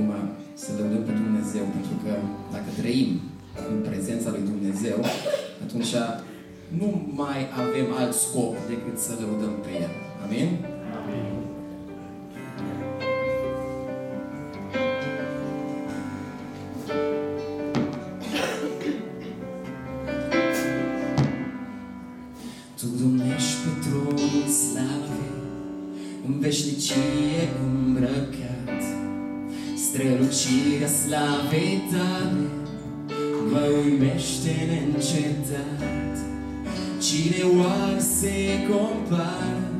acum să lăudăm pe Dumnezeu, pentru că dacă trăim în prezența lui Dumnezeu, atunci nu mai avem alt scop decât să lăudăm pe El. Amin? Amin. Tu domnești pe tronul slavei, în veșnicie îmbrăcat. Strălucirea slavei tale mă uimește neîncetat. Cine oare se compară,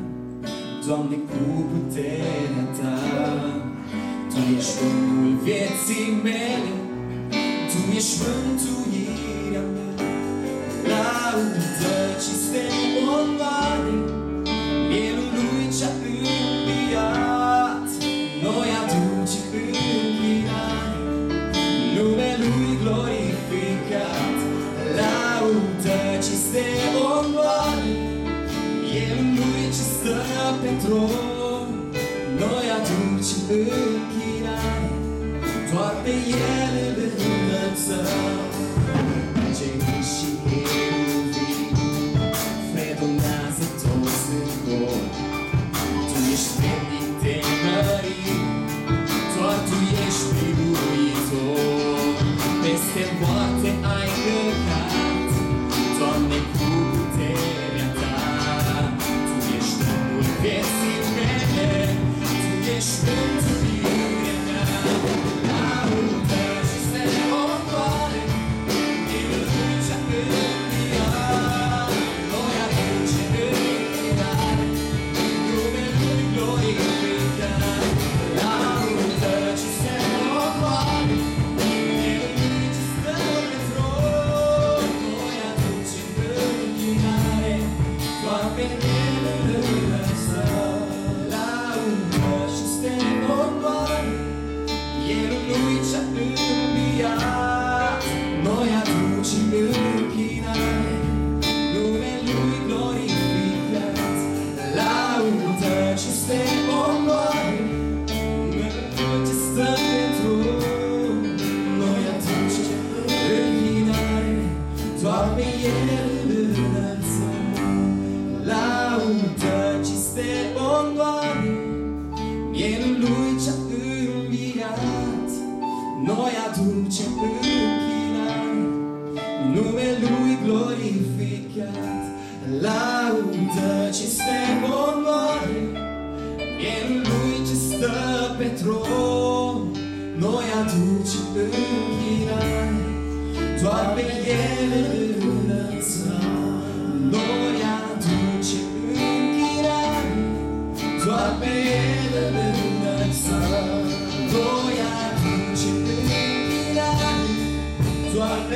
Doamne, cu puterea Ta? Tu ești Domnul vieții mele, Tu ești mântuirea mea. Laudă, cinste, Laudă, cinste, onoare, Mielul Lui ce stă pe tron, Noi aducem închinare, Toate ele le înălțăm. Cei și eruvii fredonează toți în cor. Tu ești vrednic de mărit, doar Tu ești biruitor. Peste moarte ai căcat, Tu ești Mielul Lui ce-a înviat, Noi aducem închinare, Numele Lui glorificat. Laudă și se onoare, Numele Lui ce stă pe tron, Noi aducem închinare, doar pe El Noi aducem închinare, Numele Lui glorificat. Laudă, cinste, onoare, Mielul Lui ce stă pe tron, Noi aducem închinare, doar pe El îl înălțăm. Noi aducem închinare, doar pe El îl înălțăm. Noi doar